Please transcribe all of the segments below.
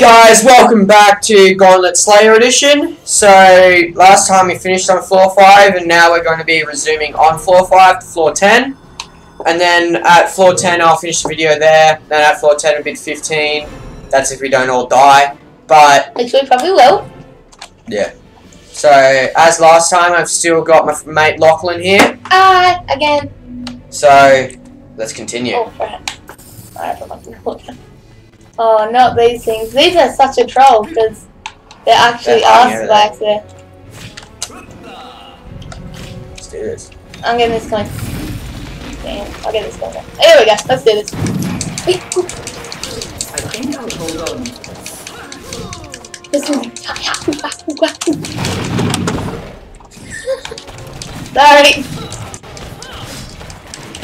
guys, welcome back to Gauntlet Slayer Edition. So, last time we finished on floor 5, and now we're going to be resuming on floor 5 to floor 10. And then at floor 10, I'll finish the video there. Then at floor 10, a bit 15. That's if we don't all die. But, Which we probably will. yeah. So, as last time, I've still got my mate Lachlan here. Ah, again. So, let's continue. Oh, crap. Alright, I'm not gonna look. Oh, not these things. These are such a troll because they're actually They're hanging arse back there. Let's do this. I'm getting this coin. Damn, I'll get this coin. Here we go. Let's do this. I think I'll hold on. This is. Sorry.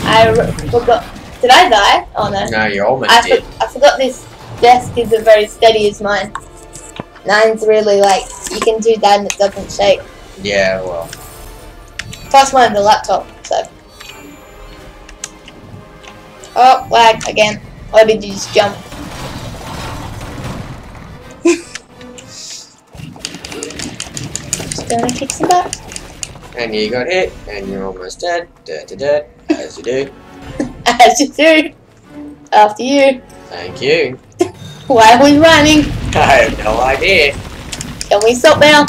I r- forgot. Did I die? Oh no. No, you almost I, did. I forgot this desk isn't very steady as mine. Mine's really like, you can do that and it doesn't shake. Yeah, well. Plus mine's a laptop, so. Oh, lag again. Or did you just jump? just gonna kick some butt. And you got hit, and you're almost dead. Dead to dead, as you do. As you do. After you. Thank you. Why are we running? I have no idea. Can we stop now?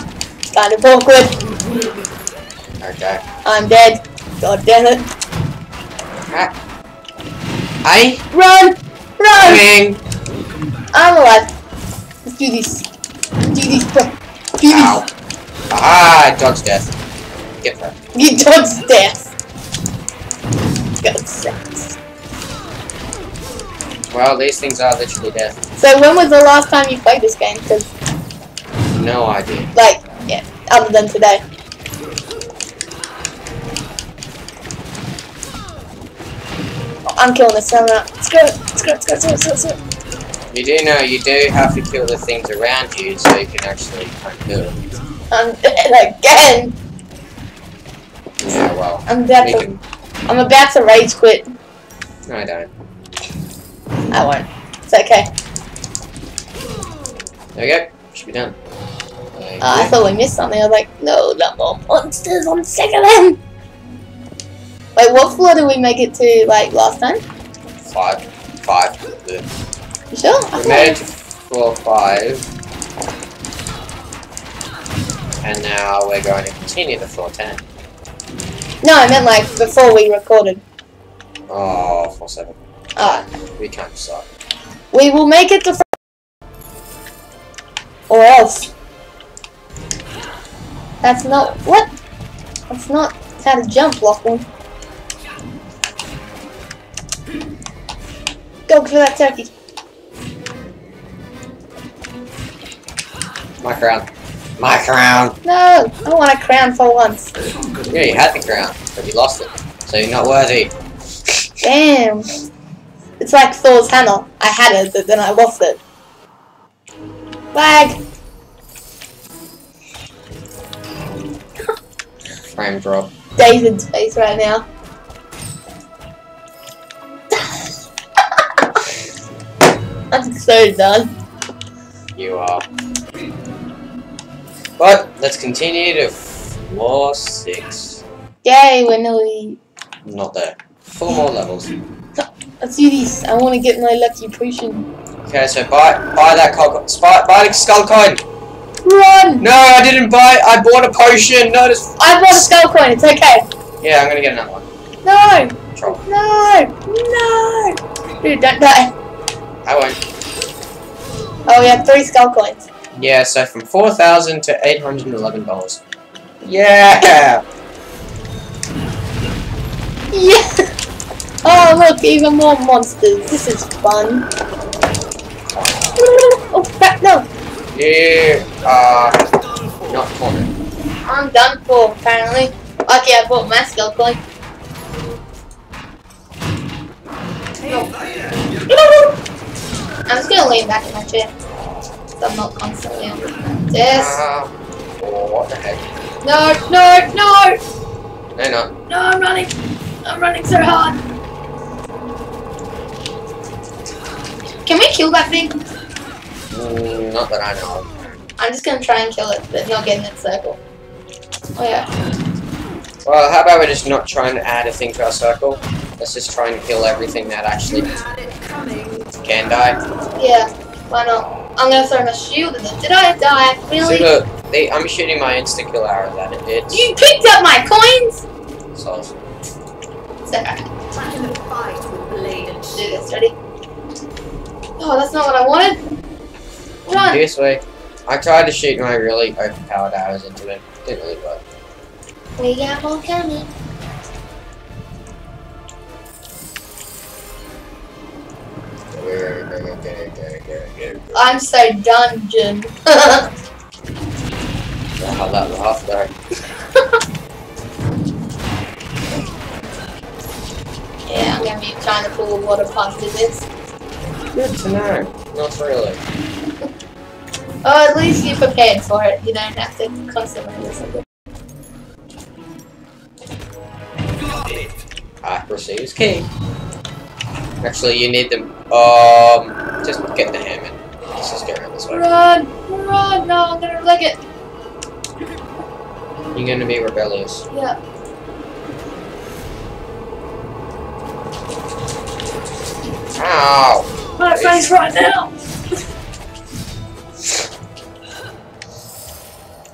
Kind of awkward. Okay. I'm dead. God damn it. I Run! Run! coming. I'm alive. Let's do this. Do this, bro. Do Ow. this. Ah, dodge death. Get that. You dodged death. God sakes. Well, these things are literally death. So when was the last time you played this game? Because, No idea. like, yeah, other than today. Oh, I'm killing this out. Let's go. Let's go. Let's go. Let's go. Let's go. You do know you do have to kill the things around you so you can actually of move. I'm dead again. Yeah, well. I'm about to. can... I'm about to rage quit. No, I don't. I won't. It's okay. There we go. Should be done. Uh, I thought we missed something. I was like, no, not more monsters. I'm sick of them. Wait, what floor did we make it to, like, last time? Five. Five. You sure? I We made it to floor five. And now we're going to continue to floor ten. No, I meant, like, before we recorded. Oh, floor seven. Uh, We can't decide. we will make it to Or else. That's not... What? That's not how to jump, Lachlan. Go for that turkey. My crown. My crown. No, I want a crown for once. Yeah, you had the crown, but you lost it. So you're not worthy. Damn. It's like Thor's hammer. I had it, but then I lost it. Flag. Frame drop. David's face right now. I'm so done. You are. But let's continue to floor six. Yay, we're nearly. Not there. Four more levels. Let's do this. I want to get my lucky potion. Okay, so buy buy that cock buy, buy the skull coin. Run! No, I didn't buy. I bought a potion. No, this. I bought a skull coin. It's okay. Yeah, I'm gonna get another one. No! No! No! Dude, don't die. I won't. Oh, we have three skull coins. Yeah, so from four thousand to eight hundred and eleven dollars. Yeah. Yeah! Oh, look, even more monsters. This is fun. Oh, crap, no! You are not cornered. I'm done for, apparently. Okay, I bought my skull coin. I'm just gonna lean back in my chair. So I'm not constantly on this. Uh, oh, what the heck? No, no, no! No, not. No, I'm running! I'm running so hard! Can we kill that thing? Mm, not that I know of. I'm just gonna try and kill it, but not get in its circle. Oh yeah. Well, how about we're just not try and add a thing to our circle? Let's just try and kill everything that actually Had it coming. can die. Yeah. Why not? I'm gonna throw my shield at them. Did I die? See, Really? look, they, I'm shooting my insta kill arrows at it. It's You picked up my coins! so It's alright. Time to fight with blade and Do this, ready? Oh, that's not what I wanted. Run! this way. I tried to shoot my really overpowered arrows into it. Didn't really work. We got more coming. I'm so dungeon. Wow, that was half there. yeah, I'm gonna be trying to pull a water past this. Good to know. Not really. Oh, at least you're prepared for it. You don't have to constantly listen to it. Accuracy is key. Actually, you need them. Um, just get the hammer. Let's just get around this way. Run! Run! No, I'm gonna leg it. You're gonna be rebellious. Yeah. Ow! My face right now!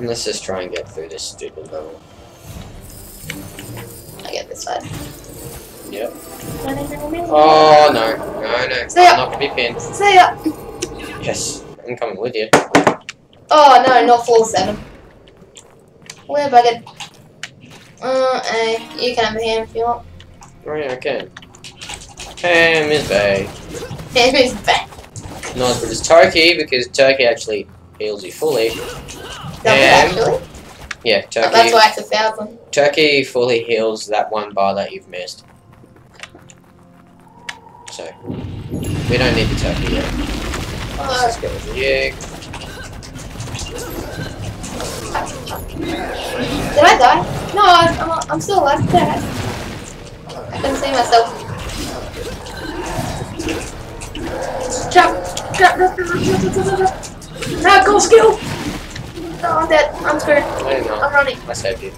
Let's just try and get through this stupid level. I get this side. Yep. Oh. No, no, no! See ya. I'm not gonna be pinned. See ya! Yes, I'm coming with you. Oh no, not floor seven. We're buggered. Uh, eh, you can have a hand if you want. Oh yeah, I can. Ham is bay. Hand is back. Not as good as turkey because turkey actually heals you fully. It actually? Yeah, Oh, turkey. that's why it's a thousand. Turkey fully heals that one bar that you've missed. So, we don't need the turkey yet. Let's just go with you. did I die? No, I'm, I'm, still alive. I can see myself. Trap! Trap! Trap! Trap! Trap! Trap! Trap! Go skill! No, I'm dead. I'm screwed. I know. I'm running. I saved you.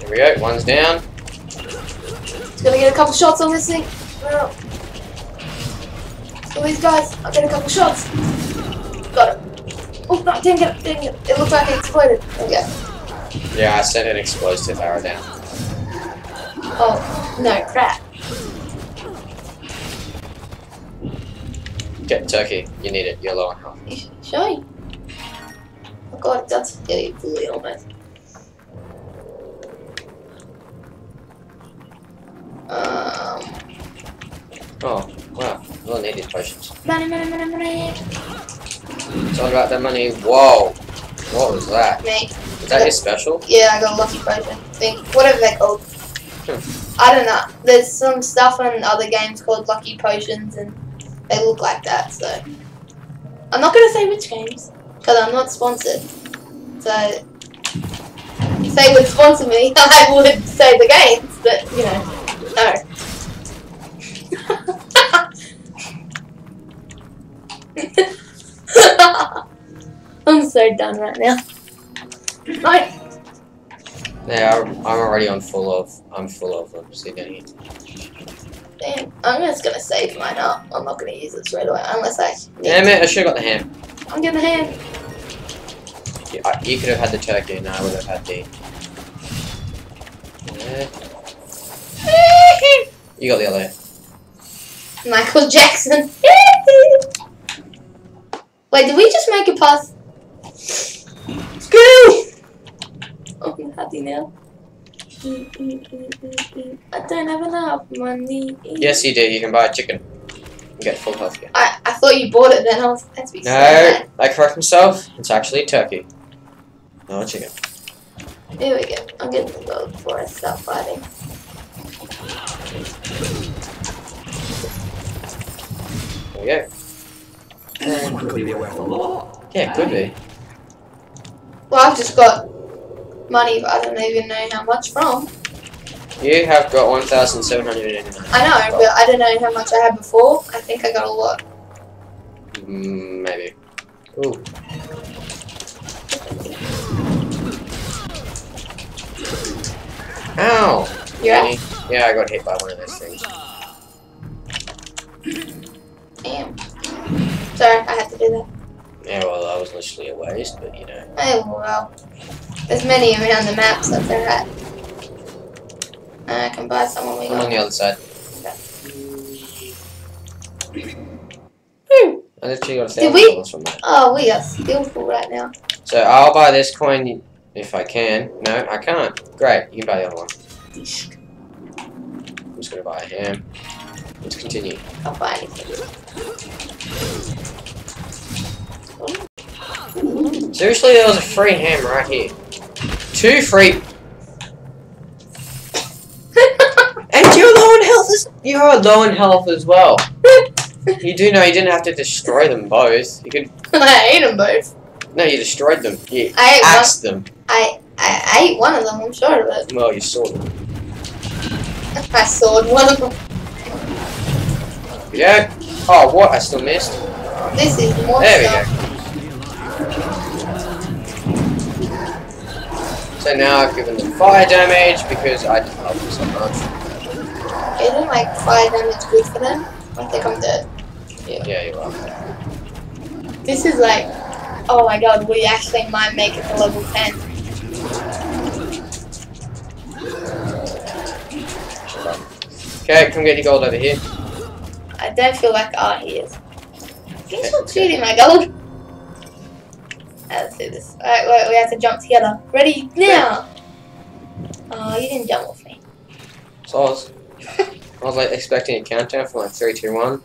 There we go, one's down. Just gonna get a couple shots on this thing. No. So these guys, I'll get a couple shots. Got it. Oh, no, didn't get it, didn't get it. It looked like it exploded. Okay. Yeah, I sent an explosive arrow down. Oh, no, crap. Get turkey, you need it, you're low on health. Me. Oh god, that's getting fully almost. Um, Oh, wow, we'll need these potions. money, money, money, money. It's all about the money. Whoa! What was that? Me. Is that your special? Yeah, I got a lucky potion. Thing, whatever they're called. Hmm. I don't know. There's some stuff in other games called lucky potions, and they look like that. So I'm not gonna say which games because I'm not sponsored. So if they would sponsor me, I would say the games, but you know, no. I'm so done right now. Right. Yeah, I'm already on full of. I'm full of them. Damn, I'm just gonna save mine up. I'm not gonna use it straight away unless I. Damn it! I should have got the ham. I'm getting a hand. You, I- you could have had the turkey, and I would have had the. Yeah. You got the other. Michael Jackson. Wait, did we just make it past? Screw! Oh, I'm happy now. Mm, mm, mm, mm, mm. I don't have enough money. Yes, you do. You can buy a chicken. And get full health again. I, I thought you bought it then. I was had to be No, mad. I correct myself. It's actually a turkey. No, a chicken. Here we go. I'm getting the gold before I start fighting. There we go. Could be worth a lot. Yeah, it could be. Well, I've just got money, but I don't even know how much from. You have got 1,789. I know, but I don't know how much I had before. I think I got a lot. Mm, maybe. Ooh. Ow! You're Yeah, I got hit by one of those things. Damn. Sorry, I had to do that. Yeah, well, that was literally a waste, but you know. Oh well. There's many around the map, so it's alright. I can buy someone we I'm on the other side. Woo. I literally got a thousand we? dollars from that. Oh, we are skillful right now. So I'll buy this coin if I can. No, I can't. Great, you can buy the other one. I'm just gonna buy a ham. Let's continue. Can't buy anything. Seriously, there was a free ham right here. Two free. And you're low in health as you are low in health as well. You do know you didn't have to destroy them both. You could I ate them both. no, you destroyed them. You I ate one. them. I, I, I ate one of them, I'm sure of it. Well, you saw them. I sawed one of them. Yeah. Oh, what? I still missed. This is more There we stuff. So now I've given them fire damage because I didn't help them so much. Isn't like fire damage good for them? I think I'm dead. Yeah, Yeah, you are. This is like, oh my god, we actually might make it to level 10. Okay, come get your gold over here. I don't feel like, oh, he is. He's not shooting my gold. Let's do this. Alright, wait, we have to jump together. Ready now! Oh, you didn't jump with me. So I was, I was like expecting a countdown from like three, two, one,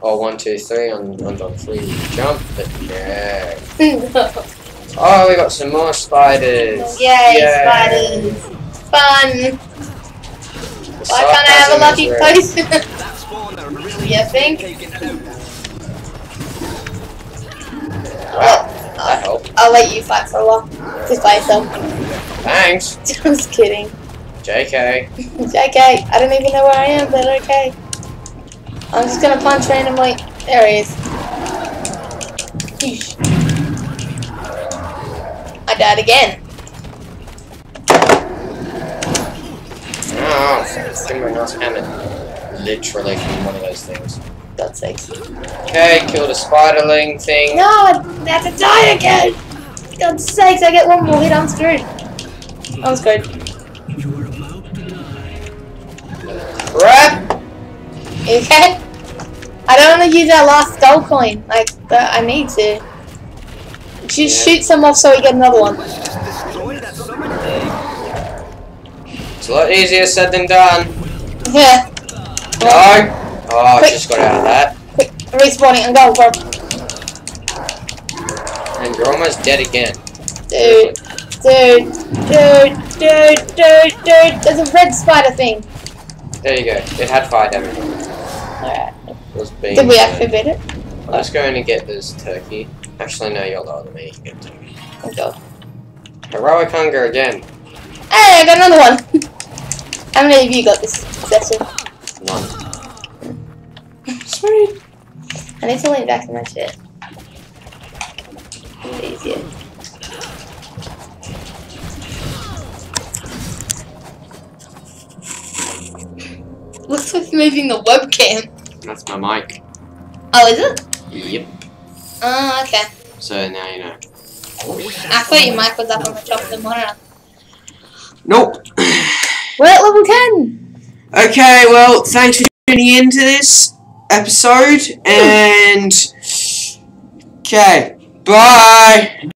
or one, two, three on on on three jump, but no. Oh, we got some more spiders. Yay, Yay. spiders! Fun! The Why can't I have a lucky is real. potion? Really you think? taking it out. Wow, that helped. I'll let you fight for a while. Just by yourself. Thanks, Just kidding. JK. JK. I don't even know where I am, but okay. I'm just gonna punch randomly. There he is. Yeesh. I died again. Oh, give me a nice hammer. Literally one of those things. God's sakes. Okay, killed a spiderling thing. No, I have to die again. God's sakes, I get one more hit. I'm screwed. I'm screwed. Crap! Okay? I don't want to use our last skull coin. Like, I need to. Just Yeah. shoot some off so we get another one. Destroy that summoner egg. It's a lot easier said than done. Yeah. No! Oh, I Quick. just got out of that. Quick, respawning and go, bro. And you're almost dead again. Dude, dude, dude, dude, dude, dude. There's a red spider thing. There you go. It had fire damage. Alright. It was being Did we actually beat it? I'm just going to get this turkey. Actually, no, you're lower than me. You get turkey. Oh god. Heroic hunger again. Hey, I got another one. How many of you got this session? None. Sweet. I need to lean back to my shit. It's easier. Looks like you're moving the webcam. That's my mic. Oh, is it? Yep. Oh, okay. So now you know. I thought your mic was up on the top of the monitor. Nope. We're at level 10! Okay, well, thanks for tuning in to this episode, and okay, bye.